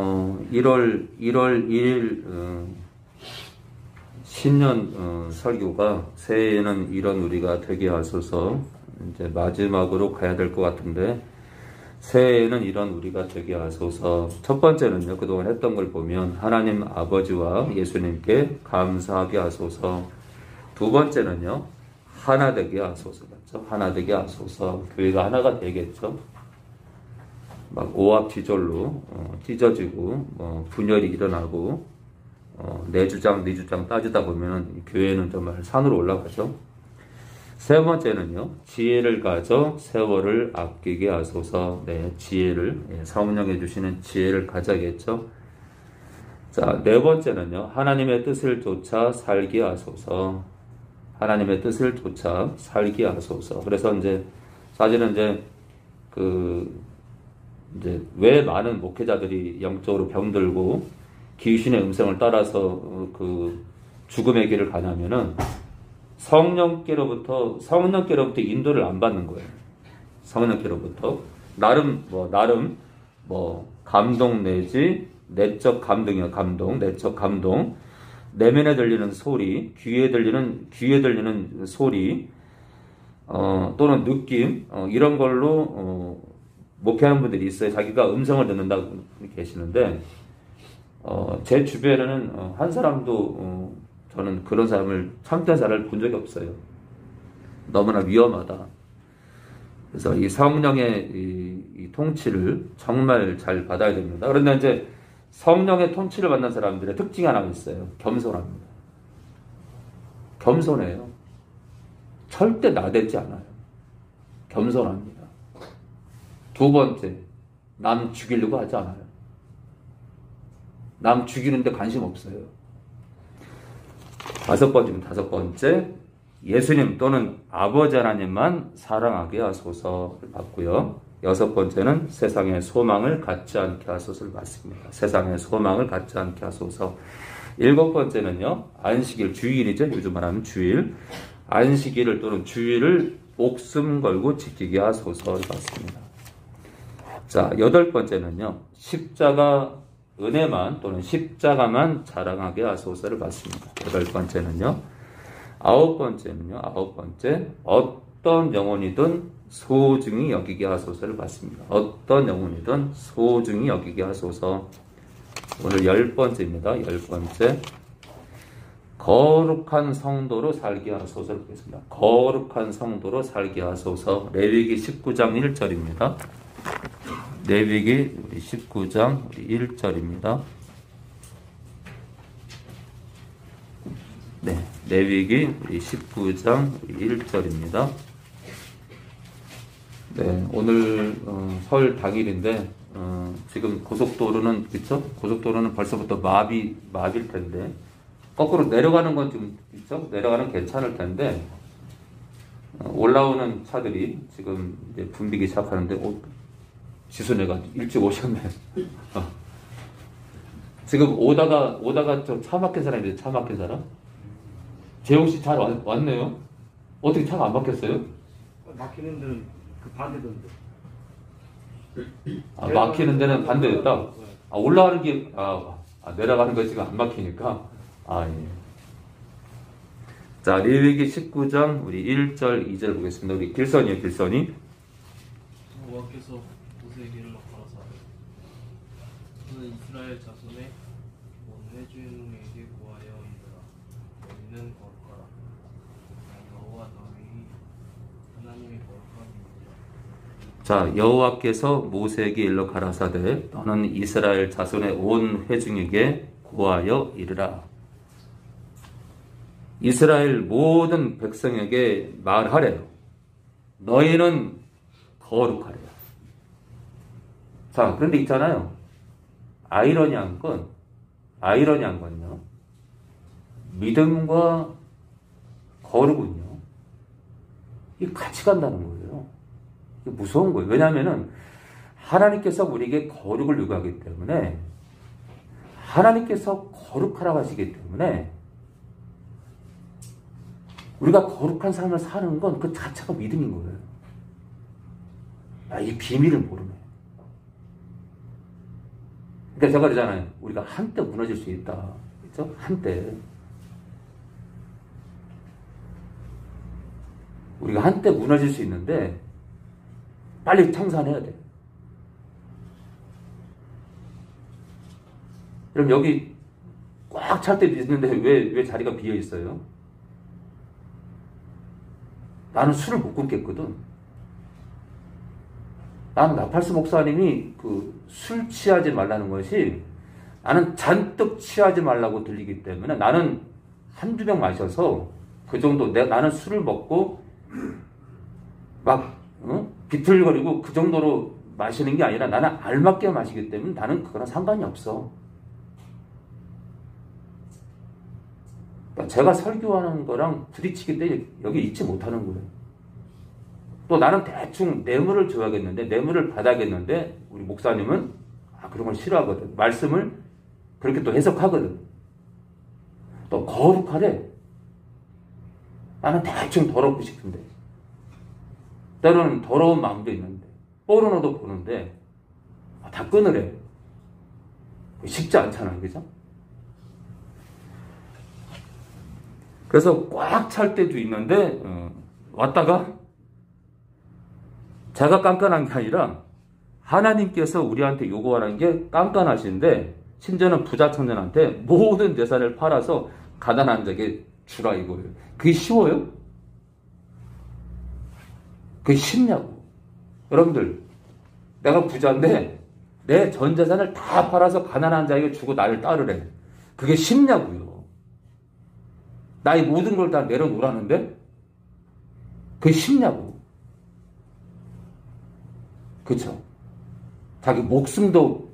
어, 1월 1월 1일 어, 신년 어, 설교가 새해에는 이런 우리가 되게 하소서 이제 마지막으로 가야 될 것 같은데 새해에는 이런 우리가 되게 하소서. 첫 번째는요 그동안 했던 걸 보면 하나님 아버지와 예수님께 감사하게 하소서. 두 번째는요 하나 되게 하소서. 맞죠? 하나 되게 하소서. 교회가 하나가 되겠죠 막 오합지졸로 어, 찢어지고 뭐 분열이 일어나고 어, 내 주장 네 주장 따지다 보면 교회는 정말 산으로 올라가죠. 세 번째는요 지혜를 가져 세월을 아끼게 하소서. 네 지혜를 예, 성령해 주시는 지혜를 가져야겠죠. 자네 번째는요 하나님의 뜻을 쫓아 살게 하소서. 하나님의 뜻을 쫓아 살게 하소서. 그래서 이제 사실은 이제 그 이제 왜 많은 목회자들이 영적으로 병들고 귀신의 음성을 따라서 그 죽음의 길을 가냐면은 성령께로부터 성령께로부터 인도를 안 받는 거예요. 성령께로부터. 나름 뭐 나름 뭐 감동 내지 내적 감동이요. 감동 내적 감동. 내면에 들리는 소리 귀에 들리는 귀에 들리는 소리 어, 또는 느낌 어, 이런 걸로 어, 목회하는 분들이 있어요. 자기가 음성을 듣는다고 계시는데 어, 제 주변에는 어, 한 사람도 어, 저는 그런 사람을 사람을 본 적이 없어요. 너무나 위험하다. 그래서 이 성령의 이, 이 통치를 정말 잘 받아야 됩니다. 그런데 이제 성령의 통치를 받는 사람들의 특징이 하나 있어요. 겸손합니다. 겸손해요. 절대 나대지 않아요. 겸손합니다. 두 번째, 남 죽이려고 하지 않아요. 남 죽이는데 관심 없어요. 다섯 번째는 다섯 번째, 예수님 또는 아버지 하나님만 사랑하게 하소서를 받고요. 여섯 번째는 세상의 소망을 갖지 않게 하소서를 받습니다. 세상의 소망을 갖지 않게 하소서. 일곱 번째는요, 안식일, 주일이죠. 요즘 말하는 주일. 안식일을 또는 주일을 목숨 걸고 지키게 하소서를 받습니다. 자, 여덟 번째는요, 십자가 은혜만 또는 십자가만 자랑하게 하소서를 받습니다. 여덟 번째는요, 아홉 번째는요, 아홉 번째, 어떤 영혼이든 소중히 여기게 하소서를 받습니다. 어떤 영혼이든 소중히 여기게 하소서. 오늘 열 번째입니다. 열 번째. 거룩한 성도로 살게 하소서를 보겠습니다. 거룩한 성도로 살게 하소서. 레위기 19장 1절입니다. 레위기 19장 1절입니다. 네, 레위기 19장 1절입니다. 네, 오늘 어, 설 당일인데 어, 지금 고속도로는 그렇죠? 고속도로는 벌써부터 마비 마비일 텐데 거꾸로 내려가는 건 좀 있죠? 내려가는 괜찮을 텐데 어, 올라오는 차들이 지금 붐비기 시작하는데 오, 지순애가 일찍 오셨네. 어. 지금 오다가 오다가 저 차 막힌 사람인데 차 막힌 사람? 재용 씨 잘 왔네요. 어떻게 차가 안 막혔어요? 막히는 데는 그 반대던데. 아, 막히는 데는 반대였다. 아, 올라가는 게, 아, 아, 내려가는 거 지금 안 막히니까. 아, 예. 자, 레위기 19장, 우리 1절, 2절 보겠습니다. 우리 길선이요, 길선이. 여 호와께서 모세에게 가라사 너는 이스라엘 자손의 온 회중에게 구하여 이르라 너희는 거룩하라 나 여호와 너희 하나님의 거룩함이니라 자, 여호와께서 모세에게 일러 가라사대, 너는 이스라엘 자손의 온 회중에게 구하여 이르라. 이스라엘 모든 백성에게 말하래요. 너희는 거룩하래요. 자, 그런데 있잖아요. 아이러니한 건, 아이러니한 건요. 믿음과 거룩은요. 이 같이 간다는 거예요. 이게 무서운 거예요. 왜냐하면은 하나님께서 우리에게 거룩을 요구하기 때문에 하나님께서 거룩하라고 하시기 때문에 우리가 거룩한 삶을 사는 건 그 자체가 믿음인 거예요. 아, 이 비밀을 모르네. 근데 제가 그러잖아요. 우리가 한때 무너질 수 있다. 그죠? 한때. 우리가 한때 무너질 수 있는데 빨리 청산해야 돼. 그럼 여기 꽉 찰 때도 있는데 왜, 왜 자리가 비어 있어요? 나는 술을 못 끊겠거든. 나는 나팔스 목사님이 그 술 취하지 말라는 것이 나는 잔뜩 취하지 말라고 들리기 때문에 나는 한두 병 마셔서 그 정도 내 나는 술을 먹고 막 어? 비틀거리고 그 정도로 마시는 게 아니라 나는 알맞게 마시기 때문에 나는 그거랑 상관이 없어. 그러니까 제가 설교하는 거랑 부딪히기 때문에 여기 있지 못하는 거예요. 또 나는 대충 뇌물을 줘야겠는데 뇌물을 받아야겠는데 우리 목사님은 아 그런 걸 싫어하거든. 말씀을 그렇게 또 해석하거든. 또 거룩하래. 나는 대충 더럽고 싶은데. 때로는 더러운 마음도 있는데. 포르노도 보는데 아, 다 끊으래. 쉽지 않잖아. 그죠? 그래서 꽉 찰 때도 있는데 어, 왔다가 제가 깐깐한 게 아니라 하나님께서 우리한테 요구하는 게 깐깐하신데 심지어는 부자 청년한테 모든 재산을 팔아서 가난한 자에게 주라 이거예요. 그게 쉬워요? 그게 쉽냐고. 여러분들 내가 부자인데 내 전 재산을 다 팔아서 가난한 자에게 주고 나를 따르래. 그게 쉽냐고요. 나의 모든 걸 다 내려놓으라는데 그게 쉽냐고. 그쵸? 자기 목숨도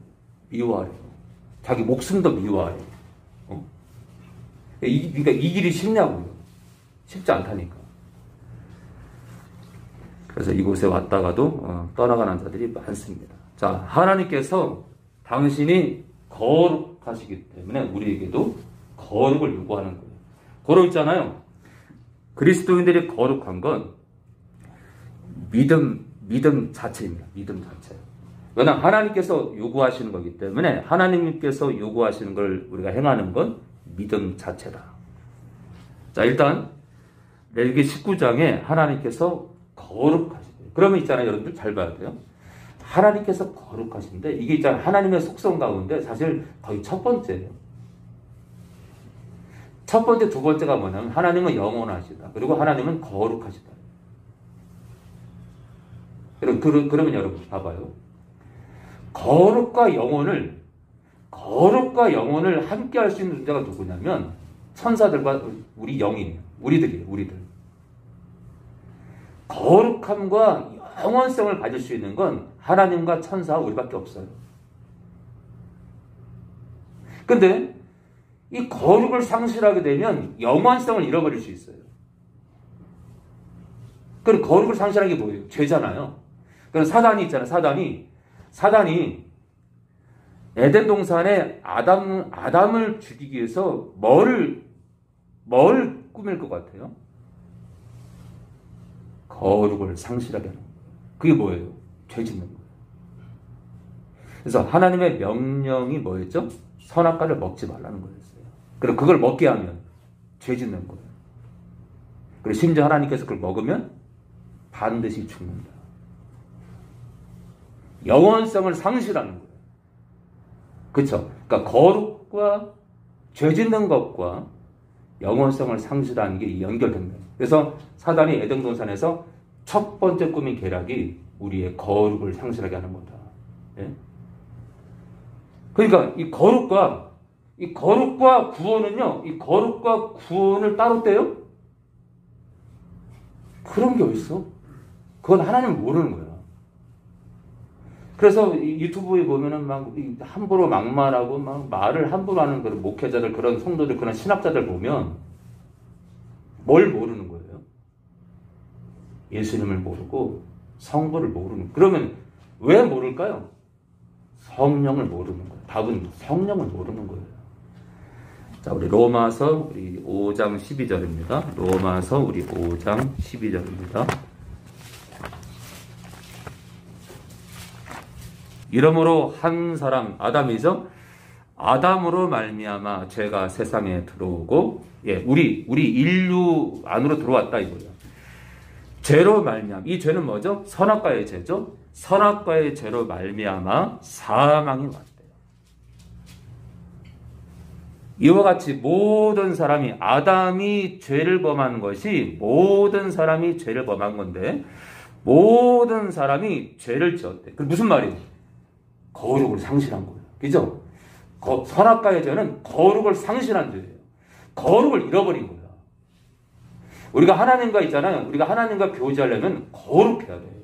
미워하래요. 자기 목숨도 미워하래요. 어? 이, 그러니까 이 길이 쉽냐고요. 쉽지 않다니까. 그래서 이곳에 왔다가도 어, 떠나가는 자들이 많습니다. 자, 하나님께서 당신이 거룩하시기 때문에 우리에게도 거룩을 요구하는 거예요. 거룩 있잖아요. 그리스도인들이 거룩한 건 믿음, 믿음 자체입니다. 믿음 자체. 왜냐하면 하나님께서 요구하시는 거기 때문에 하나님께서 요구하시는 걸 우리가 행하는 건 믿음 자체다. 자, 일단 레기 19장에 하나님께서 거룩하시대요. 그러면 있잖아요. 여러분들 잘 봐야 돼요. 하나님께서 거룩하신데 이게 있잖아요. 하나님의 속성 가운데 사실 거의 첫 번째예요. 첫 번째, 두 번째가 뭐냐면 하나님은 영원하시다. 그리고 하나님은 거룩하시다. 그럼, 그러면 여러분 봐봐요. 거룩과 영혼을 거룩과 영혼을 함께 할 수 있는 존재가 누구냐면 천사들과 우리 영이에요. 우리들이에요. 우리들. 거룩함과 영원성을 가질 수 있는 건 하나님과 천사 우리밖에 없어요. 근데 이 거룩을 상실하게 되면 영원성을 잃어버릴 수 있어요. 그럼 거룩을 상실하는 게 뭐예요? 죄잖아요. 그럼 사단이 있잖아요. 사단이 사단이 에덴 동산에 아담 아담을 죽이기 위해서 뭘뭘 꾸밀 것 같아요? 거룩을 상실하게 하는 그게 뭐예요? 죄 짓는 거예요. 그래서 하나님의 명령이 뭐였죠? 선악과를 먹지 말라는 거였어요. 그리고 그걸 먹게 하면 죄 짓는 거예요. 그리고 심지어 하나님께서 그걸 먹으면 반드시 죽는다. 영원성을 상실하는 거예요. 그쵸? 그러니까 거룩과 죄 짓는 것과 영원성을 상실하는 게 연결됩니다. 그래서 사단이 에덴 동산에서 첫 번째 꾸민 계략이 우리의 거룩을 상실하게 하는 거다. 예? 그러니까 이 거룩과 이 거룩과 구원은요, 이 거룩과 구원을 따로 떼요? 그런 게 어딨어? 그건 하나님 모르는 거야. 그래서 유튜브에 보면은 막 함부로 막말하고 막 말을 함부로 하는 그런 목회자들, 그런 성도들, 그런 신학자들 보면 뭘 모르는 거예요? 예수님을 모르고 성부를 모르는. 그러면 왜 모를까요? 성령을 모르는 거예요. 답은 성령을 모르는 거예요. 자, 우리 로마서 우리 5장 12절입니다. 로마서 우리 5장 12절입니다. 이러므로 한 사람 아담이죠. 아담으로 말미암아 죄가 세상에 들어오고 예, 우리 우리 인류 안으로 들어왔다 이거예요. 죄로 말미암 이 죄는 뭐죠? 선악과의 죄죠. 선악과의 죄로 말미암아 사망이 왔대요. 이와 같이 모든 사람이 아담이 죄를 범한 것이 모든 사람이 죄를 범한 건데 모든 사람이 죄를 지었대. 그 무슨 말이에요? 거룩을 상실한 거예요. 그죠? 선악과의 죄는 거룩을 상실한 죄예요. 거룩을 잃어버린 거야. 우리가 하나님과 있잖아요. 우리가 하나님과 교제하려면 거룩해야 돼요.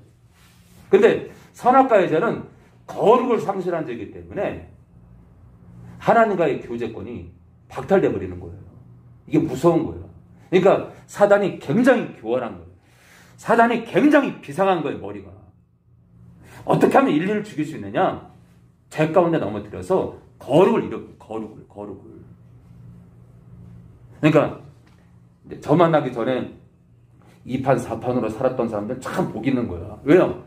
근데 선악과의 죄는 거룩을 상실한 죄이기 때문에 하나님과의 교제권이 박탈돼 버리는 거예요. 이게 무서운 거예요. 그러니까 사단이 굉장히 교활한 거예요. 사단이 굉장히 비상한 거예요, 머리가. 어떻게 하면 인류를 죽일 수 있느냐? 죄 가운데 넘어뜨려서 거룩을 잃어, 거룩을, 거룩을. 그러니까, 저 만나기 전에 2판, 4판으로 살았던 사람들 참 복 있는 거야. 왜요?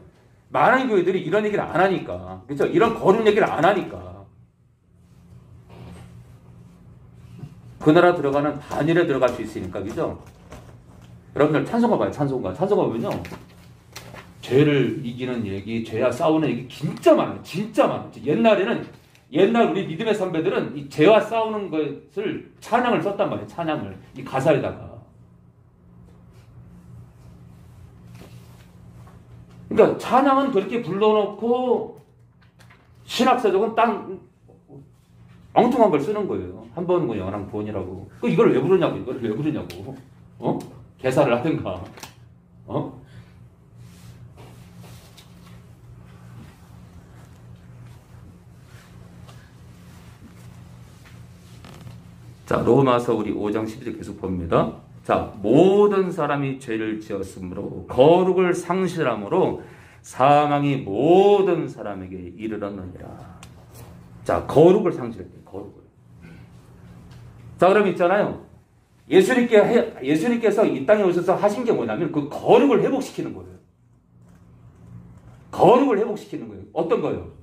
많은 교회들이 이런 얘기를 안 하니까. 그죠? 이런 거룩 얘기를 안 하니까. 그 나라 들어가는 반일에 들어갈 수 있으니까, 그죠? 여러분들 찬송가 봐요, 찬송가. 찬송가 보면요. 죄를 이기는 얘기, 죄와 싸우는 얘기 진짜 많아요. 진짜 많아요. 옛날에는, 옛날 우리 믿음의 선배들은 이 죄와 싸우는 것을 찬양을 썼단 말이에요. 찬양을. 이 가사에다가. 그러니까 찬양은 그렇게 불러놓고 신학사적은 땅 엉뚱한 걸 쓰는 거예요. 한 번은 그 영랑 본이라고. 그 이걸 왜 부르냐고, 이걸 왜 부르냐고. 어? 개사를 하든가. 어? 자, 로마서 우리 5장 12절 계속 봅니다. 자, 모든 사람이 죄를 지었으므로 거룩을 상실함으로 사망이 모든 사람에게 이르렀느니라. 자, 거룩을 상실했대요. 거룩을. 자, 그럼 있잖아요. 예수님께 예수님께서 이 땅에 오셔서 하신 게 뭐냐면 그 거룩을 회복시키는 거예요. 거룩을 회복시키는 거예요. 어떤 거예요?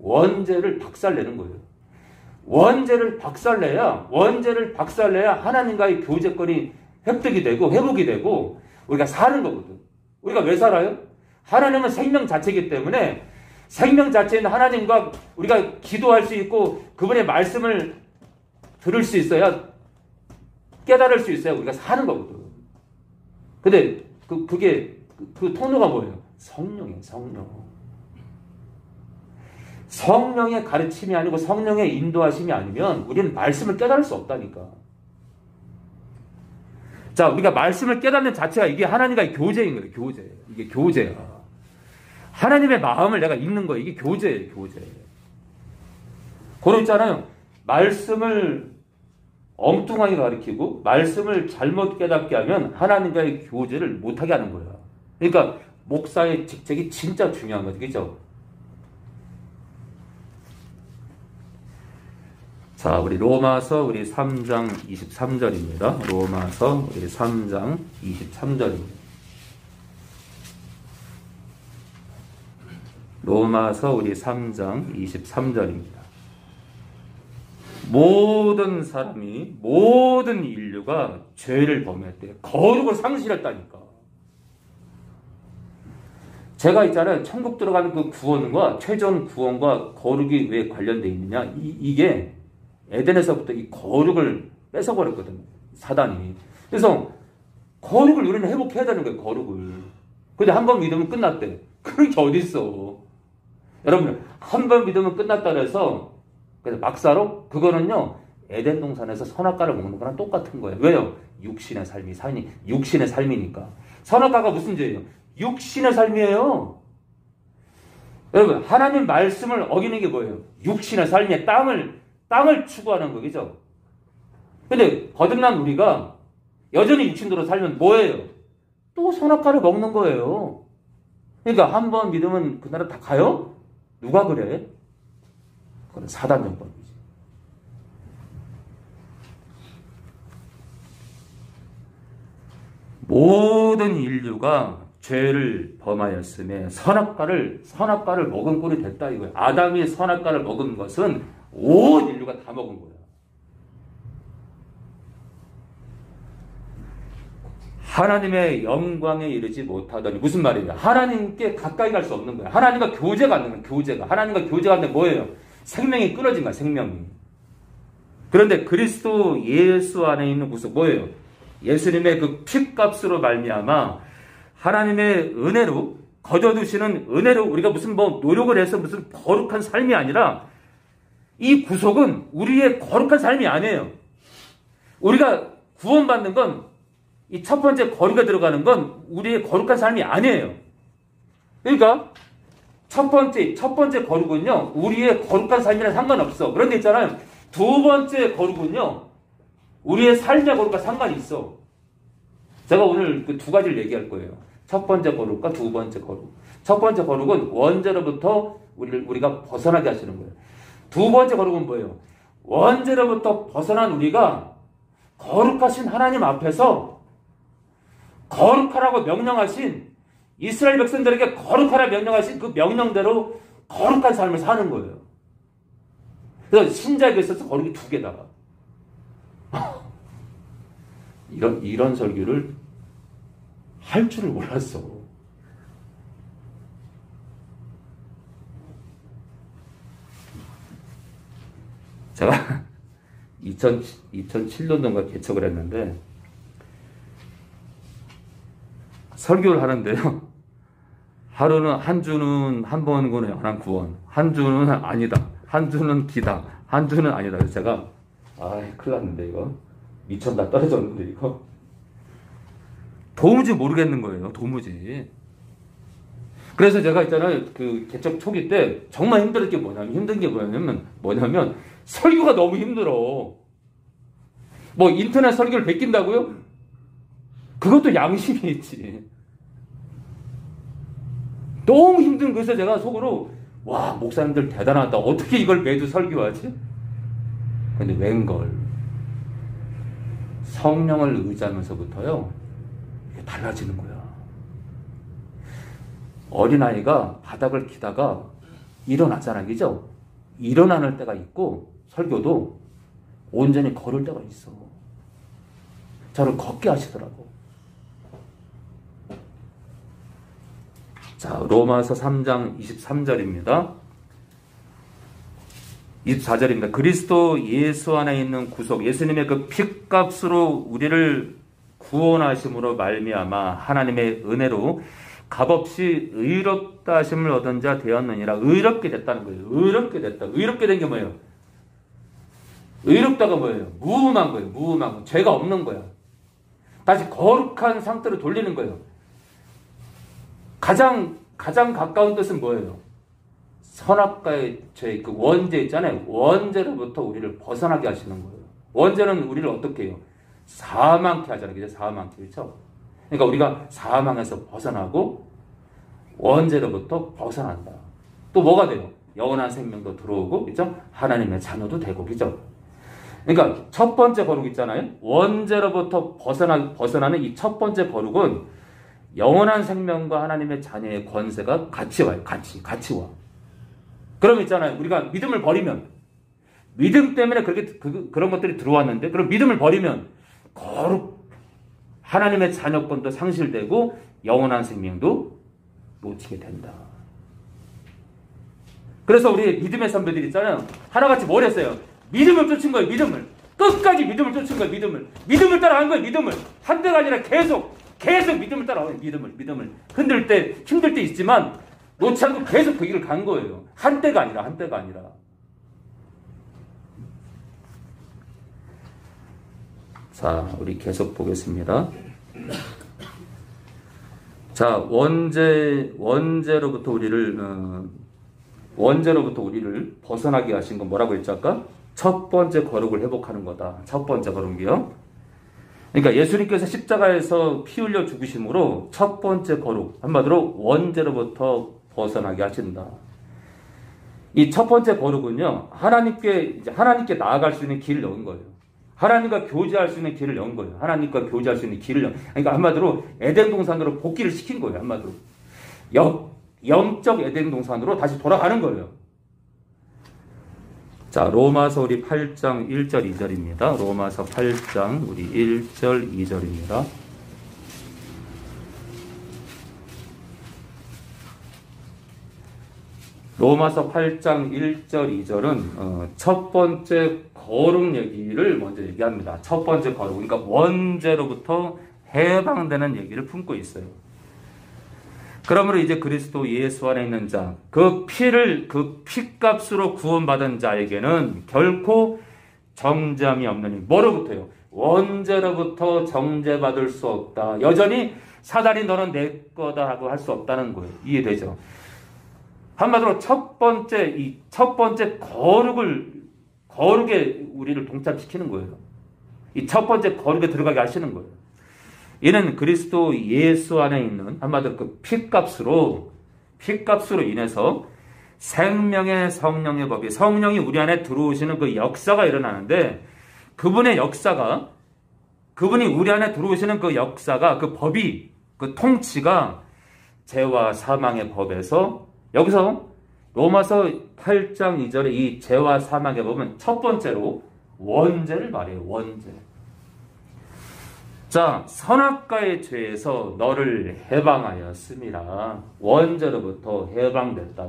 원죄를 박살내는 거예요. 원죄를 박살내야 원죄를 박살내야 하나님과의 교제권이 획득이 되고 회복이 되고 우리가 사는 거거든. 우리가 왜 살아요? 하나님은 생명 자체이기 때문에 생명 자체인 하나님과 우리가 기도할 수 있고 그분의 말씀을 들을 수 있어야 깨달을 수 있어야 우리가 사는 거거든. 근데 그, 그게 그, 그 통로가 뭐예요? 성령이에요, 성령. 성령의 가르침이 아니고 성령의 인도하심이 아니면 우리는 말씀을 깨달을 수 없다니까. 자, 우리가 말씀을 깨닫는 자체가 이게 하나님과의 교제인 거예요, 교제. 이게 교제야. 하나님의 마음을 내가 읽는 거예요. 이게 교제예요, 교제. 그런 있잖아요. 말씀을 엉뚱하게 가르치고 말씀을 잘못 깨닫게 하면 하나님과의 교제를 못하게 하는 거야. 그러니까 목사의 직책이 진짜 중요한 거죠. 그죠? 자, 우리 로마서 우리 3장 23절입니다. 로마서 우리 3장 23절입니다. 로마서 우리 3장 23절입니다. 모든 사람이 모든 인류가 죄를 범했대요. 거룩을 상실했다니까. 제가 있잖아요. 천국 들어가는 그 구원과 최종 구원과 거룩이 왜 관련되어 있느냐? 이, 게 에덴에서부터 이 거룩을 뺏어버렸거든요. 사단이. 그래서 거룩을 우리는 회복해야 되는 거예요. 거룩을. 근데 한 번 믿으면 끝났대. 그런 게 어딨어. 여러분, 한 번 믿으면 끝났다 그래서 그래서 막사로 그거는요 에덴 동산에서 선악과를 먹는 거랑 똑같은 거예요. 왜요? 육신의 삶이 삶이 육신의 삶이니까. 선악과가 무슨 죄예요? 육신의 삶이에요. 여러분 하나님 말씀을 어기는 게 뭐예요? 육신의 삶의 땅을 땅을 추구하는 거죠. 근데 거듭난 우리가 여전히 육신대로 살면 뭐예요? 또 선악과를 먹는 거예요. 그러니까 한 번 믿으면 그 나라 다 가요? 누가 그래? 그건 사단 정법이지. 모든 인류가 죄를 범하였음에 선악과를 선악과를 먹은 꼴이 됐다 이거예요. 아담이 선악과를 먹은 것은 온 인류가 다 먹은 거야. 하나님의 영광에 이르지 못하더니 무슨 말이냐? 하나님께 가까이 갈 수 없는 거야. 하나님과 교제가 안 되는. 교제가. 하나님과 교제가 안 되면 뭐예요? 생명이 끊어진 거야. 생명이. 그런데 그리스도 예수 안에 있는 구속 뭐예요? 예수님의 그 피값으로 말미암아 하나님의 은혜로 거저두시는 은혜로 우리가 무슨 뭐 노력을 해서 무슨 거룩한 삶이 아니라 이 구속은 우리의 거룩한 삶이 아니에요. 우리가 구원받는 건 이 첫 번째 거리가 들어가는 건 우리의 거룩한 삶이 아니에요. 그러니까 첫 번째 첫 번째 거룩은요 우리의 거룩한 삶이랑 상관없어. 그런데 있잖아요 두 번째 거룩은요 우리의 삶의 거룩과 상관이 있어. 제가 오늘 그 두 가지를 얘기할 거예요. 첫 번째 거룩과 두 번째 거룩. 첫 번째 거룩은 원죄로부터 우리를 우리가 벗어나게 하시는 거예요. 두 번째 거룩은 뭐예요? 원죄로부터 벗어난 우리가 거룩하신 하나님 앞에서 거룩하라고 명령하신 이스라엘 백성들에게 거룩하라 명령하신 그 명령대로 거룩한 삶을 사는 거예요. 그래서 신자에게 있어서 거룩이 두 개다가 이런 이런 설교를 할 줄을 몰랐어. 제가 2000, 2007년도인가 개척을 했는데 설교를 하는데요. 하루는 한 주는 한 번군에 관한 구원, 한 주는 아니다, 한 주는 기다, 한 주는 아니다. 그래서 제가 아, 큰일 났는데 이거 미쳤다 떨어졌는데 이거 도무지 모르겠는 거예요. 도무지. 그래서 제가 있잖아요. 그 개척 초기 때 정말 힘들 게 뭐냐면 힘든 게 뭐냐면 뭐냐면 설교가 너무 힘들어. 뭐 인터넷 설교를 베낀다고요? 그것도 양심이 있지. 너무 힘든 거에서 제가 속으로 와 목사님들 대단하다. 어떻게 이걸 매주 설교하지? 근데 웬걸 성령을 의지하면서부터요 이게 달라지는 거야. 어린아이가 바닥을 기다가 일어나잖아, 그죠? 일어나는 때가 있고 설교도 온전히 걸을 때가 있어. 저를 걷게 하시더라고. 자, 로마서 3장 23절입니다. 24절입니다. 그리스도 예수 안에 있는 구속, 예수님의 그 핏값으로 우리를 구원하심으로 말미암아 하나님의 은혜로 값없이 의롭다 하심을 얻은 자 되었느니라. 의롭게 됐다는 거예요. 의롭게 됐다. 의롭게 된 게 뭐예요? 의롭다가 뭐예요? 무음한 거예요. 무음한 거. 죄가 없는 거야. 다시 거룩한 상태로 돌리는 거예요. 가장 가장 가까운 뜻은 뭐예요? 선악과의 죄, 그 원죄 있잖아요. 원죄로부터 우리를 벗어나게 하시는 거예요. 원죄는 우리를 어떻게 해요? 사망케 하잖아요. 그죠? 사망케. 그렇죠? 그러니까 우리가 사망에서 벗어나고 원죄로부터 벗어난다. 또 뭐가 돼요? 영원한 생명도 들어오고, 그죠? 하나님의 자녀도 되고, 그죠? 그러니까 첫 번째 거룩 있잖아요. 원죄로부터 벗어나, 벗어나는 이 첫 번째 거룩은 영원한 생명과 하나님의 자녀의 권세가 같이 와요. 같이, 같이 와. 그럼 있잖아요. 우리가 믿음을 버리면, 믿음 때문에 그렇게, 그, 그런 것들이 들어왔는데, 그럼 믿음을 버리면, 거룩, 하나님의 자녀권도 상실되고, 영원한 생명도 놓치게 된다. 그래서 우리 믿음의 선배들 있잖아요. 하나같이 뭘 했어요? 믿음을 쫓은 거예요, 믿음을. 끝까지 믿음을 쫓은 거예요, 믿음을. 믿음을 따라간 거예요, 믿음을. 한 대가 아니라 계속, 계속 믿음을 따라가요, 믿음을, 믿음을. 흔들 때, 힘들 때 있지만, 놓지 않고 계속 그 길을 간 거예요. 한 대가 아니라, 한 대가 아니라. 자, 우리 계속 보겠습니다. 자, 원죄, 원죄로부터 우리를, 어, 원죄로부터 우리를 벗어나게 하신 건 뭐라고 했죠, 아까? 첫 번째 거룩을 회복하는 거다. 첫 번째 거룩이요. 그러니까 예수님께서 십자가에서 피 흘려 죽으심으로 첫 번째 거룩, 한마디로 원죄로부터 벗어나게 하신다. 이 첫 번째 거룩은요, 하나님께, 이제 하나님께 나아갈 수 있는 길을 여는 거예요. 하나님과 교제할 수 있는 길을 연 거예요. 하나님과 교제할 수 있는 길을 연. 그러니까 한마디로 에덴 동산으로 복귀를 시킨 거예요. 한마디로. 영, 영적 에덴 동산으로 다시 돌아가는 거예요. 자, 로마서 우리 8장 1절 2절입니다. 로마서 8장 우리 1절 2절입니다. 로마서 8장 1절 2절은 어, 첫 번째 거룩 얘기를 먼저 얘기합니다. 첫 번째 거룩. 그러니까 원죄로부터 해방되는 얘기를 품고 있어요. 그러므로 이제 그리스도 예수 안에 있는 자, 그 피를 그 피값으로 구원받은 자에게는 결코 정죄함이 없느니 뭐로부터요? 원죄로부터 정죄받을 수 없다. 여전히 사단이 너는 내 거다라고 할 수 없다는 거예요. 이해되죠? 한마디로 첫 번째 이 첫 번째 거룩을 거룩에 우리를 동참시키는 거예요. 이 첫 번째 거룩에 들어가게 하시는 거예요. 이는 그리스도 예수 안에 있는 한마디로 그 피값으로 피값으로 인해서 생명의 성령의 법이 성령이 우리 안에 들어오시는 그 역사가 일어나는데 그분의 역사가 그분이 우리 안에 들어오시는 그 역사가 그 법이 그 통치가 죄와 사망의 법에서 여기서 로마서 8장 2절에 이 죄와 사망의 법은 첫 번째로 원죄를 말해요. 원죄. 자, 선악과의 죄에서 너를 해방하였습니다. 원죄로부터 해방됐다.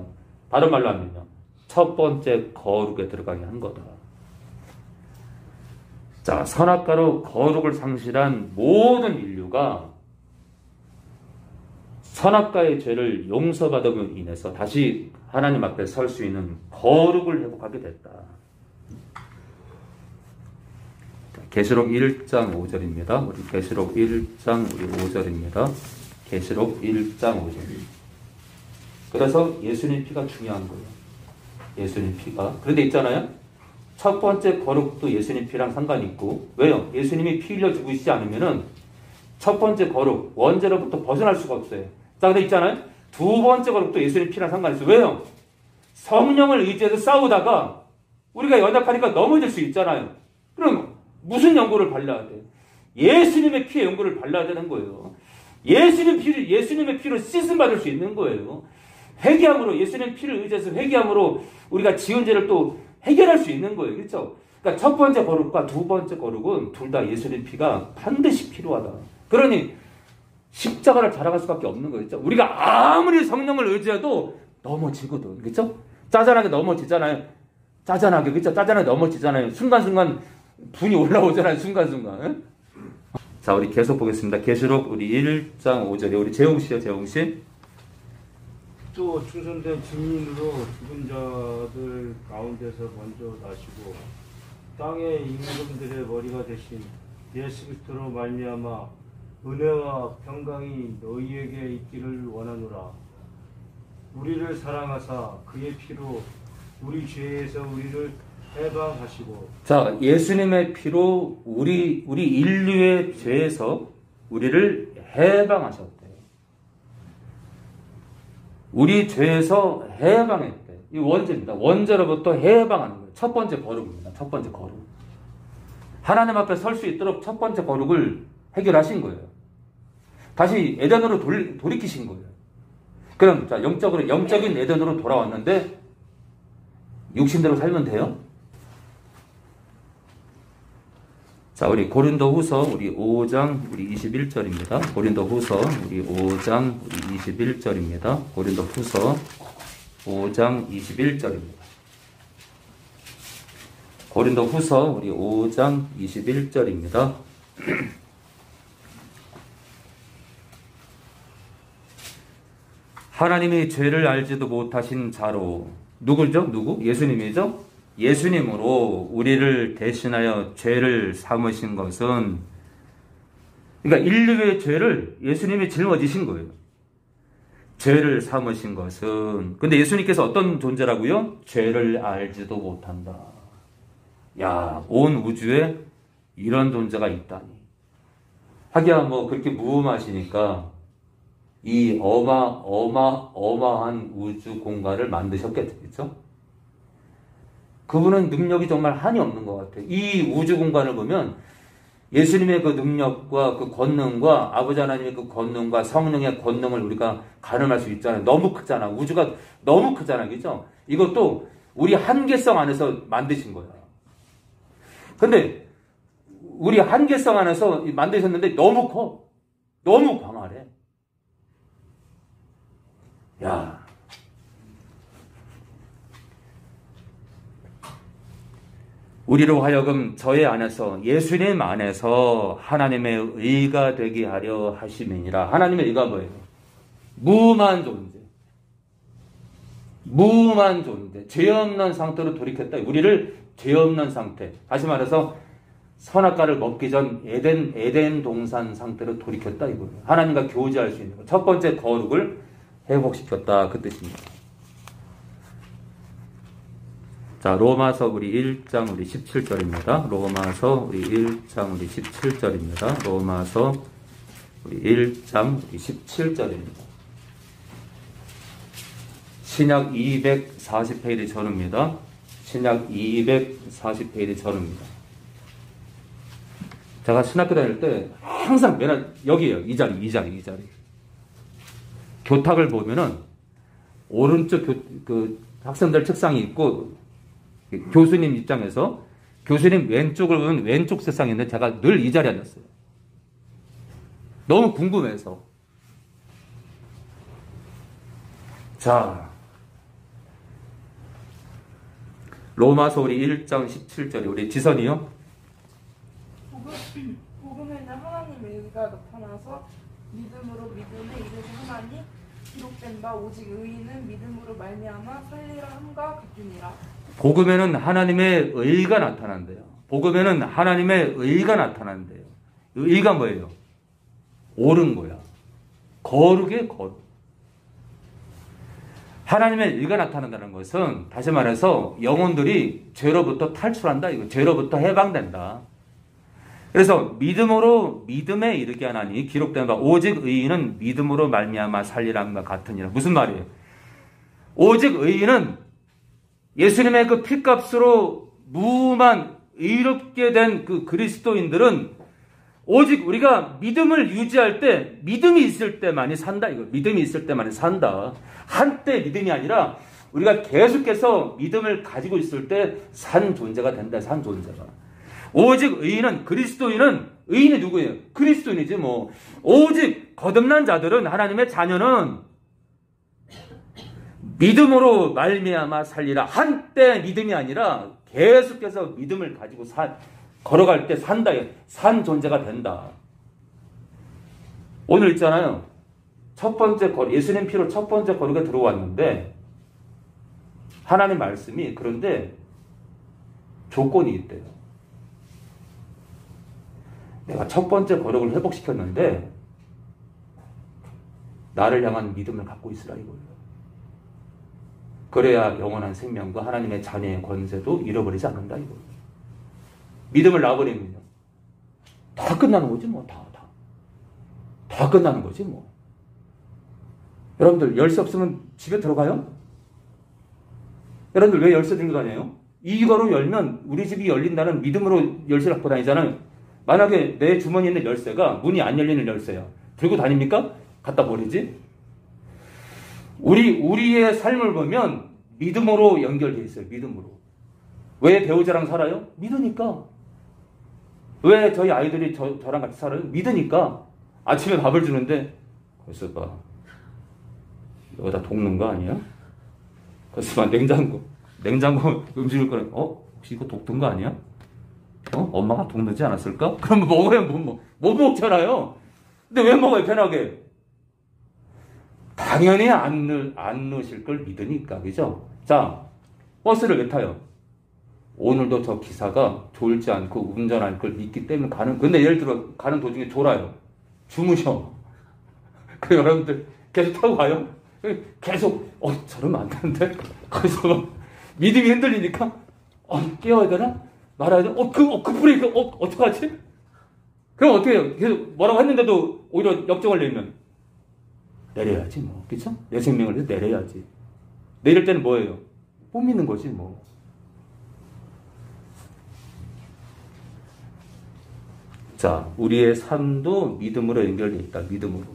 다른 말로 하면요. 첫 번째 거룩에 들어가게 한 거다. 자, 선악과로 거룩을 상실한 모든 인류가 선악과의 죄를 용서받음으로 인해서 다시 하나님 앞에 설 수 있는 거룩을 회복하게 됐다. 계시록 1장 5절입니다. 우리 계시록 1장 우리 5절입니다. 계시록 1장 5절. 그래서 예수님 피가 중요한 거예요. 예수님 피가. 그런데 있잖아요. 첫 번째 거룩도 예수님 피랑 상관이 있고 왜요? 예수님이 피 흘려 죽으시지 않으면은 첫 번째 거룩 원죄로부터 벗어날 수가 없어요. 자, 근데 있잖아요. 두 번째 거룩도 예수님 피랑 상관이 있어요. 왜요? 성령을 의지해서 싸우다가 우리가 연약하니까 넘어질 수 있잖아요. 그럼 무슨 연고를 발라야 돼? 예수님의 피의 연고를 발라야 되는 거예요. 예수님 피를 예수님의 피로 씻음 받을 수 있는 거예요. 회개함으로 예수님 피를 의지해서 회개함으로 우리가 지은 죄를 또 해결할 수 있는 거예요. 그렇죠? 그러니까 첫 번째 거룩과 두 번째 거룩은 둘 다 예수님 피가 반드시 필요하다. 그러니 십자가를 자랑할 수밖에 없는 거죠. 우리가 아무리 성령을 의지해도 넘어지거든. 그렇죠? 짜잔하게 넘어지잖아요. 짜잔하게 그렇죠? 짜잔하게 넘어지잖아요. 순간순간 분이 올라오잖아요. 순간순간. 자, 우리 계속 보겠습니다. 계시록 우리 1장 5절에 우리 재홍 씨요, 재홍 씨. 또 충성된 증인으로 죽은 자들 가운데서 먼저 나시고 땅의 임금들의 머리가 되신 예수 그리스도로 말미암아 은혜와 평강이 너희에게 있기를 원하노라. 우리를 사랑하사 그의 피로 우리 죄에서 우리를 해방하시고 자, 예수님의 피로 우리 우리 인류의 죄에서 우리를 해방하셨대. 우리 죄에서 해방했대. 이 원죄입니다. 원죄로부터 해방하는 거예요. 첫 번째 거룩입니다. 첫 번째 거룩. 하나님 앞에 설 수 있도록 첫 번째 거룩을 해결하신 거예요. 다시 에덴으로 돌, 돌이키신 거예요. 그럼 자 영적으로 영적인 에덴으로 돌아왔는데 육신대로 살면 돼요? 자, 우리 고린도 후서 우리 5장 우리 21절입니다. 고린도 후서 우리 5장 우리 21절입니다. 고린도 후서 5장 21절입니다. 고린도 후서 우리 5장 21절입니다. 하나님이 죄를 알지도 못하신 자로 누구죠? 누구? 예수님이죠? 예수님으로 우리를 대신하여 죄를 삼으신 것은 그러니까 인류의 죄를 예수님이 짊어지신 거예요. 죄를 삼으신 것은 근데 예수님께서 어떤 존재라고요? 죄를 알지도 못한다. 야, 온 우주에 이런 존재가 있다니. 하기야 뭐 그렇게 무음하시니까 이 어마 어마 어마한 우주 공간을 만드셨겠죠. 그분은 능력이 정말 한이 없는 것 같아요. 이 우주 공간을 보면 예수님의 그 능력과 그 권능과 아버지 하나님의 그 권능과 성령의 권능을 우리가 가늠할 수 있잖아요. 너무 크잖아. 우주가 너무 크잖아. 그죠? 이것도 우리 한계성 안에서 만드신 거야. 근데 우리 한계성 안에서 만드셨는데 너무 커. 너무 광활해. 야. 우리로 하여금 저의 안에서 예수님 안에서 하나님의 의가 되게 하려 하심이니라. 하나님의 의가 뭐예요? 무만 존재. 무만 존재. 죄 없는 상태로 돌이켰다. 우리를 죄 없는 상태. 다시 말해서 선악과를 먹기 전 에덴 에덴 동산 상태로 돌이켰다 이거예요. 하나님과 교제할 수 있는 것. 첫 번째 거룩을 회복시켰다 그 뜻입니다. 자, 로마서 우리 1장 우리 17절입니다. 로마서 우리 1장 우리 17절입니다. 로마서 우리 1장 우리 17절입니다. 신약 240페이지 전후입니다. 신약 240페이지 전후입니다. 제가 신학교 다닐 때 항상 맨날 여기에요. 이 자리, 이 자리, 이 자리. 교탁을 보면은 오른쪽 교, 그 학생들 책상이 있고 교수님 입장에서 교수님 왼쪽을 보면 왼쪽 세상이 있는데 제가 늘 이 자리에 앉았어요. 너무 궁금해서. 자, 로마서 우리 1장 17절이 우리 지선이요? 복음, 복음에는 하나님의 의가 나타나서 믿음으로 믿음에 이르신 하나님 기록된 바 오직 의인은 믿음으로 말미암아 살리라 함과 같으니라. 복음에는 하나님의 의가 나타난대요. 복음에는 하나님의 의가 나타난대요. 의가 뭐예요? 옳은 거야. 거룩의 거룩. 하나님의 의가 나타난다는 것은 다시 말해서 영혼들이 죄로부터 탈출한다. 이거 죄로부터 해방된다. 그래서 믿음으로 믿음에 이르게 하나니 기록된 바 오직 의인은 믿음으로 말미암아 살리라는 같으니라. 무슨 말이에요? 오직 의인은 예수님의 그 피값으로 무만 의롭게 된 그 그리스도인들은 오직 우리가 믿음을 유지할 때 믿음이 있을 때만이 산다. 이거 믿음이 있을 때만이 산다. 한때 믿음이 아니라 우리가 계속해서 믿음을 가지고 있을 때 산 존재가 된다 산 존재가. 오직 의인은 그리스도인은 의인이 누구예요? 그리스도인이지 뭐. 오직 거듭난 자들은 하나님의 자녀는 믿음으로 말미암아 살리라. 한때 믿음이 아니라 계속해서 믿음을 가지고 사, 걸어갈 때 산다. 산 존재가 된다. 오늘 있잖아요. 첫 번째 거리, 예수님 피로 첫 번째 거리가 들어왔는데 하나님 말씀이 그런데 조건이 있대요. 내가 첫 번째 거룩을 회복시켰는데 나를 향한 믿음을 갖고 있으라 이거예요. 그래야 영원한 생명과 하나님의 자녀의 권세도 잃어버리지 않는다 이거. 믿음을 놔버리면요. 다 끝나는 거지 뭐 다. 다. 다 끝나는 거지 뭐. 여러분들 열쇠 없으면 집에 들어가요? 여러분들 왜 열쇠 들고 다녀요? 이거로 열면 우리 집이 열린다는 믿음으로 열쇠를 갖고 다니잖아요. 만약에 내 주머니에 있는 열쇠가 문이 안 열리는 열쇠야. 들고 다닙니까? 갖다 버리지? 우리, 우리의 삶을 보면 믿음으로 연결되어 있어요. 믿음으로. 왜 배우자랑 살아요? 믿으니까. 왜 저희 아이들이 저, 저랑 같이 살아요? 믿으니까. 아침에 밥을 주는데, 벌써 봐. 여기다 독는 거 아니야? 그래서 막 냉장고, 냉장고 음식을 꺼내, 어? 혹시 이거 독든 거 아니야? 어? 엄마가 독 넣지 않았을까? 그러면 먹어야 못, 먹, 못 먹잖아요. 근데 왜 먹어요, 편하게? 당연히 안, 넣, 안 넣으실 걸 믿으니까, 그죠? 자, 버스를 왜 타요? 오늘도 저 기사가 졸지 않고 운전할 걸 믿기 때문에 가는, 근데 예를 들어 가는 도중에 졸아요. 주무셔. 그 여러분들 계속 타고 가요? 계속, 어, 저러면 안 되는데? 그래서 믿음이 흔들리니까, 어, 깨워야 되나? 말아야 돼? 어, 그, 어, 그 브레이크, 어, 어떡하지? 그럼 어떻게 해요? 계속 뭐라고 했는데도 오히려 역정을 내면. 내려야지 뭐. 그쵸? 내 생명을 위해서 내려야지. 내릴 때는 뭐예요? 못 믿는 거지 뭐. 자, 우리의 삶도 믿음으로 연결되어 있다. 믿음으로.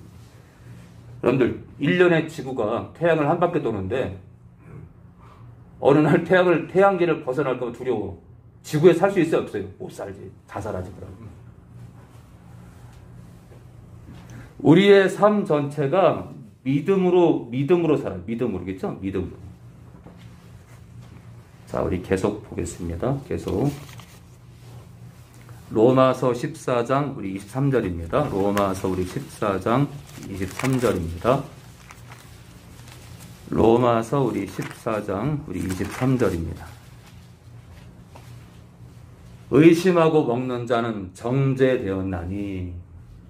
여러분들, 1년의 지구가 태양을 한 바퀴 도는데 어느 날 태양을 태양계를 벗어날까 봐 두려워. 지구에 살 수 있어요, 없어요? 못 살지. 자살하지 그럼. 우리의 삶 전체가 믿음으로 믿음으로 살아요. 믿음으로 겠죠? 믿음으로. 자, 우리 계속 보겠습니다. 계속. 로마서 14장 우리 23절입니다. 로마서 우리 14장 23절입니다. 로마서 우리 14장 우리 23절입니다. 의심하고 먹는 자는 정죄되었나니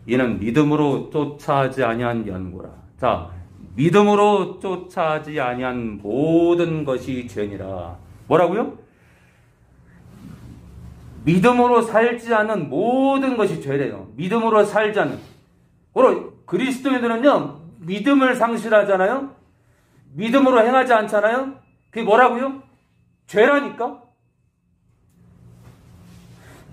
이는 믿음으로 쫓아하지 아니한 연고라. 자, 믿음으로 쫓아하지 아니한 모든 것이 죄니라. 뭐라고요? 믿음으로 살지 않는 모든 것이 죄래요. 믿음으로 살지 않는. 바로 그리스도인들은요, 믿음을 상실하잖아요? 믿음으로 행하지 않잖아요? 그게 뭐라고요? 죄라니까?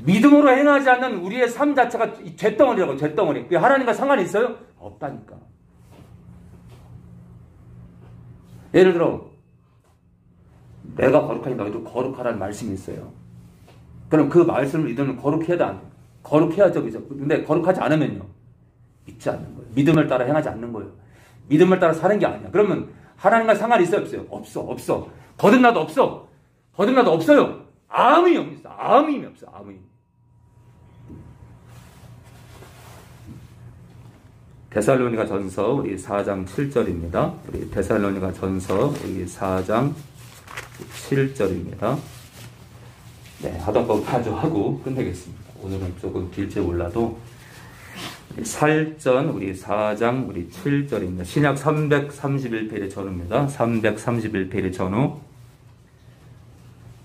믿음으로 행하지 않는 우리의 삶 자체가 죄덩어리라고, 죄덩어리. 그게 하나님과 상관이 있어요? 없다니까. 예를 들어, 내가 거룩하니까 너희도 거룩하라는 말씀이 있어요. 그럼 그 말씀을 믿으면 거룩해야 돼, 안 돼? 거룩해야 저기죠. 근데 거룩하지 않으면요. 믿지 않는 거예요. 믿음을 따라 행하지 않는 거예요. 믿음을 따라 사는 게 아니야. 그러면 하나님과 상관이 있어요, 없어요? 없어, 없어. 거듭나도 없어. 거듭나도 없어요. 아무 의미 없어. 아무 의미 없어. 아무 의미. 데살로니가 전서 우리 4장 7절입니다. 우리 데살로니가 전서 우리 4장 7절입니다. 네, 하던 거 마저 하고 끝내겠습니다. 오늘은 조금 길지 몰라도 살전 우리 4장 우리 7절입니다. 신약 331페이지 전후입니다. 331페이지 전후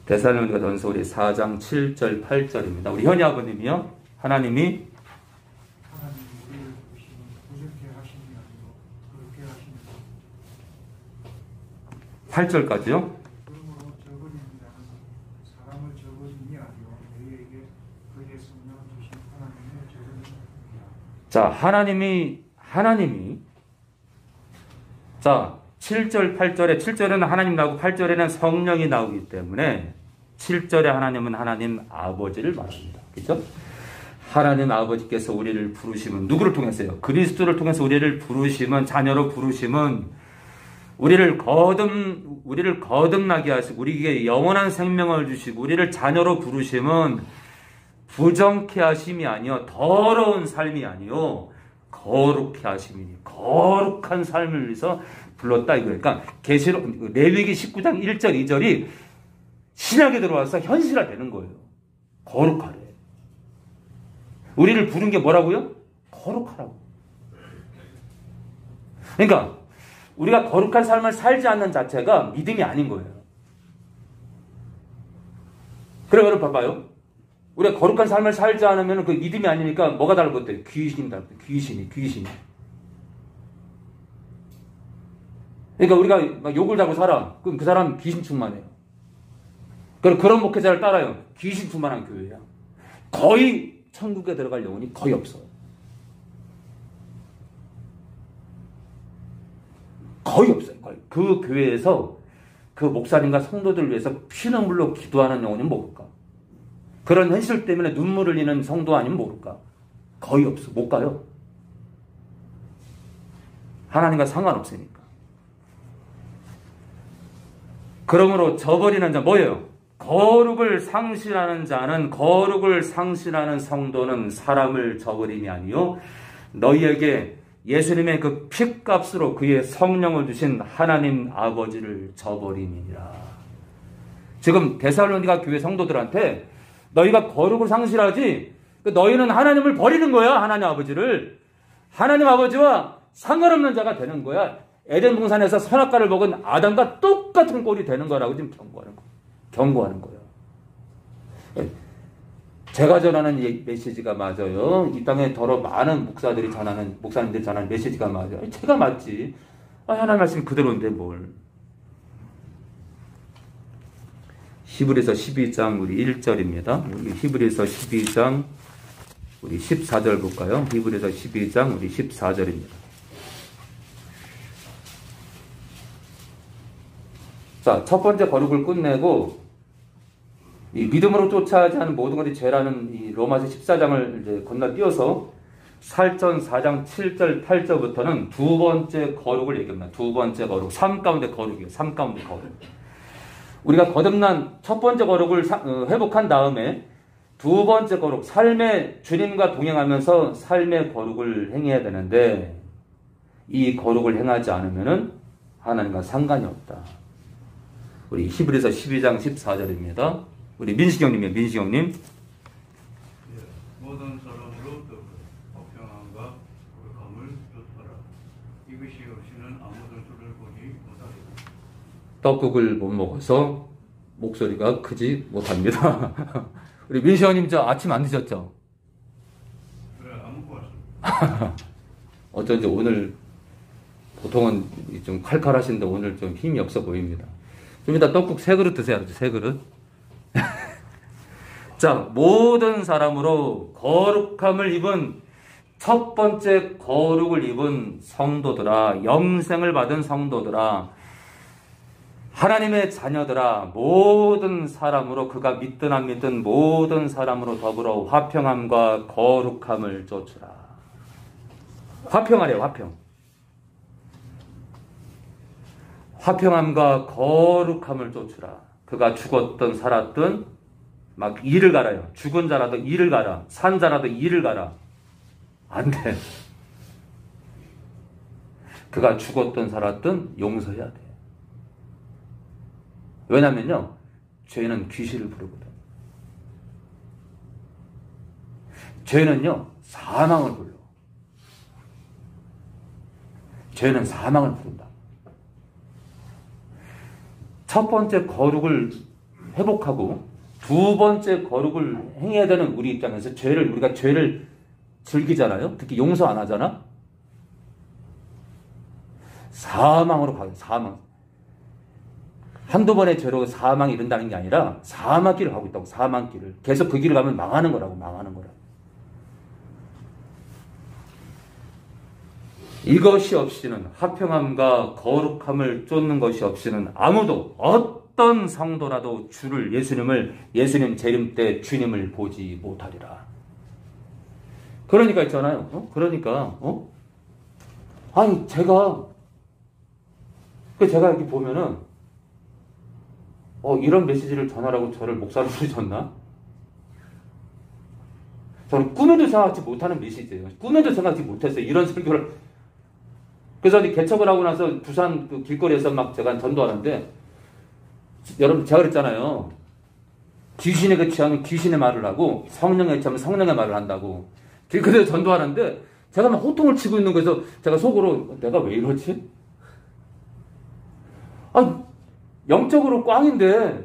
데살로니가 전서 우리 4장 7절 8절입니다. 우리 현희 아버님이요. 하나님이 하나님 우리를 보시면 부족해 하심이 아니고 그렇게 하십니다. 8절까지요. 그러므로 저버리는 자는 사람을 저버림이 아니요 너희에게 그의 성령을 주신 하나님의 저버림이라. 자, 하나님이, 하나님이, 자, 7절, 8절에, 7절에는 하나님 나오고 8절에는 성령이 나오기 때문에 7절에 하나님은 하나님 아버지를 말합니다. 그죠? 하나님 아버지께서 우리를 부르시면, 누구를 통해서요? 그리스도를 통해서 우리를 부르시면, 자녀로 부르시면, 우리를 거듭, 우리를 거듭나게 하시고, 우리에게 영원한 생명을 주시고, 우리를 자녀로 부르시면, 부정케 하심이 아니요 더러운 삶이 아니요 거룩케 하심이니 거룩한 삶을 위해서 불렀다 이거예요. 그러니까 계시록 레위기 19장 1절 2절이 신약에 들어와서 현실화되는 거예요. 거룩하래. 우리를 부른 게 뭐라고요? 거룩하라고. 그러니까 우리가 거룩한 삶을 살지 않는 자체가 믿음이 아닌 거예요. 여러분 봐봐요. 우리가 거룩한 삶을 살지 않으면 그 믿음이 아니니까 뭐가 달라붙어요? 귀신이 달라붙어요. 귀신이, 귀신이. 그러니까 우리가 막 욕을 하고 살아. 그럼 그 사람 귀신 충만해요. 그럼 그런 목회자를 따라요. 귀신 충만한 교회야. 거의 천국에 들어갈 영혼이 거의 없어요. 거의 없어요. 거의. 그 교회에서 그 목사님과 성도들을 위해서 피눈물로 기도하는 영혼이 모를까? 그런 현실 때문에 눈물을 흘리는 성도 아니면 모를까? 거의 없어. 못 가요. 하나님과 상관없으니까. 그러므로 저버리는 자 뭐예요? 거룩을 상실하는 자는 거룩을 상실하는 성도는 사람을 저버림이 아니요 너희에게 예수님의 그 피값으로 그의 성령을 주신 하나님 아버지를 저버림이니라. 지금 데살로니가 교회 성도들한테 너희가 거룩을 상실하지 너희는 하나님을 버리는 거야 하나님 아버지를 하나님 아버지와 상관없는 자가 되는 거야 에덴 동산에서 선악과를 먹은 아담과 똑같은 꼴이 되는 거라고 지금 경고하는 거 경고하는 거예요. 제가 전하는 이 메시지가 맞아요. 이 땅에 더러 많은 목사들이 전하는 목사님들이 전하는 메시지가 맞아요. 제가 맞지. 아, 하나님 말씀이 그대로인데 뭘? 히브리서 12장 우리 1절입니다. 우리 히브리서 12장 우리 14절 볼까요? 히브리서 12장 우리 14절입니다. 자, 첫 번째 거룩을 끝내고 이 믿음으로 쫓아야지 하는 모든 것이 죄라는 이 로마서 14장을 이제 건너뛰어서 살전 4장 7절 8절부터는 두 번째 거룩을 얘기합니다. 두 번째 거룩. 삶 가운데 거룩이에요. 삶 가운데 거룩. 우리가 거듭난 첫 번째 거룩을 사- 어, 회복한 다음에 두 번째 거룩, 삶의 주님과 동행하면서 삶의 거룩을 행해야 되는데 이 거룩을 행하지 않으면은 하나님과 상관이 없다. 우리 히브리서 12장 14절입니다. 우리 민식 형님이에요. 민식 형님. 예, 모든 사람으로 더불어 화평함과 거룩함을 쫓아라. 이것이 없이는 아무도 주를 보지 못하리라. 떡국을 못 먹어서 목소리가 크지 못합니다. 우리 민식 형님 저 아침 안 드셨죠? 그래 안 먹고 왔어. 어쩐지 오늘 보통은 좀 칼칼하신데 오늘 좀 힘이 없어 보입니다. 좀 이따 떡국 세 그릇 드세요. 세 그릇. 자, 모든 사람으로 거룩함을 입은 첫 번째 거룩을 입은 성도들아, 영생을 받은 성도들아, 하나님의 자녀들아, 모든 사람으로 그가 믿든 안 믿든 모든 사람으로 더불어 화평함과 거룩함을 쫓으라. 화평하래요, 화평. 화평함과 거룩함을 쫓으라. 그가 죽었든 살았든 막 일을 가라요. 죽은 자라도 일을 가라. 산 자라도 일을 가라. 안 돼. 그가 죽었든 살았든 용서해야 돼. 왜냐면요. 죄는 귀신을 부르거든. 죄는요. 사망을 불러. 죄는 사망을 부른다. 첫 번째 거룩을 회복하고 두 번째 거룩을 행해야 되는 우리 입장에서 죄를 우리가 죄를 즐기잖아요. 특히 용서 안 하잖아. 사망으로 가요. 사망. 한두 번의 죄로 사망이 이른다는 게 아니라 사망길을 가고 있다고. 사망길을. 계속 그 길을 가면 망하는 거라고. 망하는 거라고. 이것이 없이는 화평함과 거룩함을 쫓는 것이 없이는 아무도 어떤 성도라도 주를 예수님을 예수님 재림 때 주님을 보지 못하리라. 그러니까 있잖아요. 어? 그러니까 어? 아니 제가 그 제가 여기 보면은 어 이런 메시지를 전하라고 저를 목사로 부르셨나? 저는 꿈에도 생각하지 못하는 메시지예요. 꿈에도 생각하지 못했어요. 이런 설교를 그래서 어디 개척을 하고 나서 부산 그 길거리에서 막 제가 전도하는데 여러분 제가 그랬잖아요. 귀신에게 취하면 귀신의 말을 하고 성령에 취하면 성령의 말을 한다고 길거리에서 전도하는데 제가 막 호통을 치고 있는 거에서 제가 속으로 내가 왜 이러지? 아 영적으로 꽝인데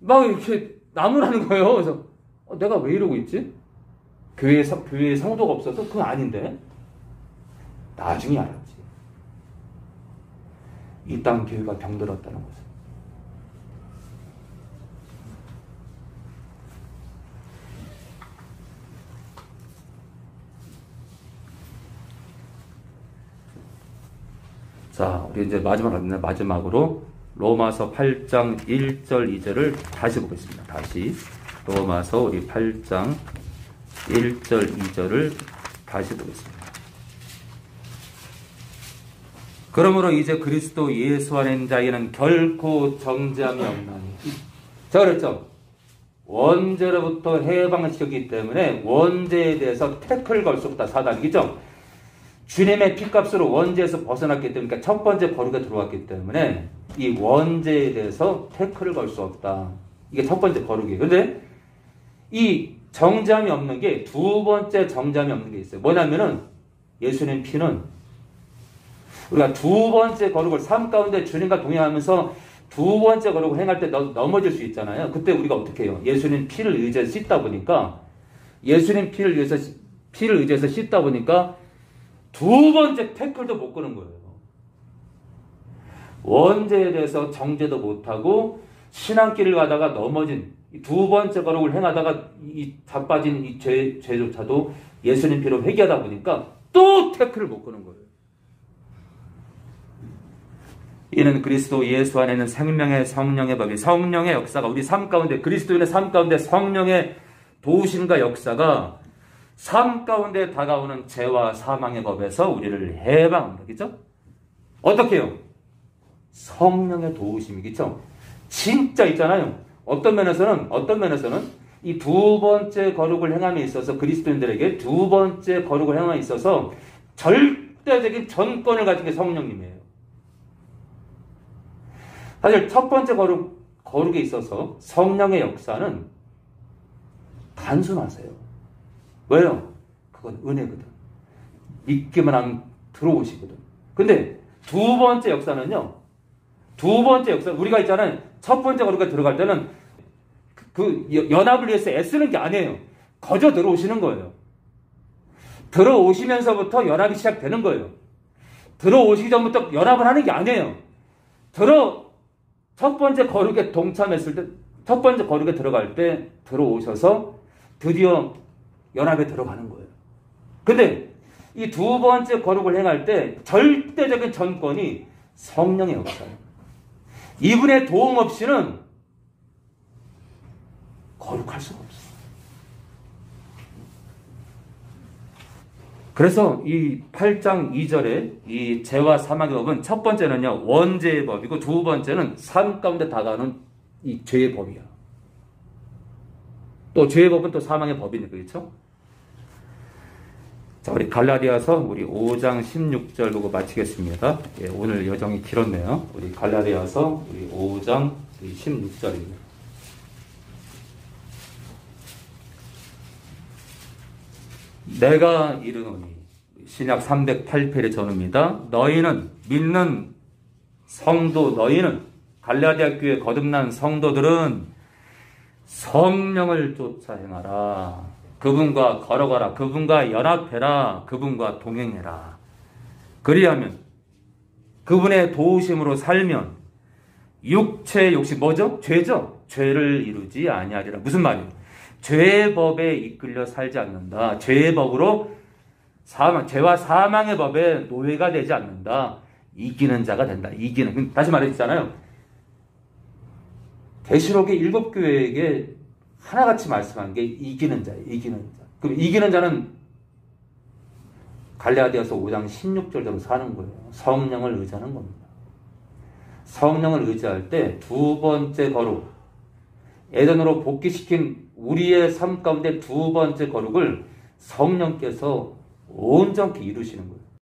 막 이렇게 나무라는 거예요. 그래서 어, 내가 왜 이러고 있지? 교회 교회에 성도가 없어서 그건 아닌데 나중에 알았지. 이 땅 교회가 병들었다는 것을. 자, 우리 이제 마지막. 마지막으로 로마서 8장 1절 2절을 다시 보겠습니다. 다시 로마서 우리 8장 1절 2절을 다시 보겠습니다. 그러므로 이제 그리스도 예수 안에 있는 자에는 결코 정죄함이 없나니. 자, 그랬죠? 원죄로부터 해방시켰기 때문에 원죄에 대해서 태클 걸 수 없다. 사단이죠? 주님의 피값으로 원죄에서 벗어났기 때문에 그러니까 첫 번째 거룩에 들어왔기 때문에 이 원죄에 대해서 태클을 걸 수 없다. 이게 첫 번째 거룩이에요. 근데 이 정잠이 없는 게 두 번째 정잠이 없는 게 있어요. 뭐냐면은 예수님 피는 우리가 두 번째 거룩을 삶 가운데 주님과 동행하면서 두 번째 거룩을 행할 때 넘어질 수 있잖아요. 그때 우리가 어떻게 해요? 예수님 피를 의지해서 씻다 보니까 예수님 피를 위해서 피를 의지해서 씻다 보니까 두 번째 태클도 못 끄는 거예요. 원죄에 대해서 정죄도 못하고 신앙길을 가다가 넘어진 두 번째 거룩을 행하다가 이 자빠진 이 죄, 죄조차도 예수님 피로 회개하다 보니까 또 태클을 못 끄는 거예요. 이는 그리스도 예수 안에 있는 생명의 성령의 법이 성령의 역사가 우리 삶 가운데 그리스도인의 삶 가운데 성령의 도우심과 역사가 삶 가운데 다가오는 죄와 사망의 법에서 우리를 해방합니다. 그죠? 어떻게 해요? 성령의 도우심이겠죠? 진짜 있잖아요. 어떤 면에서는, 어떤 면에서는 이 두 번째 거룩을 행함에 있어서 그리스도인들에게 두 번째 거룩을 행함에 있어서 절대적인 전권을 가진 게 성령님이에요. 사실 첫 번째 거룩, 거룩에 있어서 성령의 역사는 단순하세요. 왜요? 그건 은혜거든. 믿기만 하면 들어오시거든. 근데 두 번째 역사는요. 두 번째 역사 우리가 있잖아요. 첫 번째 거룩에 들어갈 때는 그 연합을 위해서 애쓰는 게 아니에요. 거저 들어오시는 거예요. 들어오시면서부터 연합이 시작되는 거예요. 들어오시기 전부터 연합을 하는 게 아니에요. 들어 첫 번째 거룩에 동참했을 때, 첫 번째 거룩에 들어갈 때 들어오셔서 드디어 연합에 들어가는 거예요. 근데 이 두 번째 거룩을 행할 때 절대적인 전권이 성령의 역사예요. 이분의 도움 없이는 거룩할 수가 없어요. 그래서 이 8장 2절에 이 죄와 사망의 법은 첫 번째는요, 원죄의 법이고 두 번째는 삶 가운데 다가오는 이 죄의 법이야. 또 죄의 법은 또 사망의 법이니까, 그렇죠? 자, 우리 갈라디아서 우리 5장 16절 보고 마치겠습니다. 예, 오늘 여정이 길었네요. 우리 갈라디아서 우리 5장 16절입니다. 내가 이르노니 신약 308편의 전입니다. 너희는 믿는 성도 너희는 갈라디아 교회 거듭난 성도들은 성령을 쫓아 행하라. 그분과 걸어가라. 그분과 연합해라. 그분과 동행해라. 그리하면 그분의 도우심으로 살면 육체의 욕심 뭐죠? 죄죠. 죄를 이루지 아니하리라. 무슨 말이에요? 죄의 법에 이끌려 살지 않는다. 죄의 법으로 사망, 죄와 사망의 법에 노예가 되지 않는다. 이기는 자가 된다. 이기는. 다시 말해주잖아요. 대시록의 일곱 교회에게 하나같이 말씀한 게 이기는 자예요. 이기는 자. 그럼 이기는 자는 갈레아디아서 5장 16절대로 사는 거예요. 성령을 의지하는 겁니다. 성령을 의지할 때 두 번째 거룩, 에덴으로 복귀시킨 우리의 삶 가운데 두 번째 거룩을 성령께서 온전히 이루시는 거예요.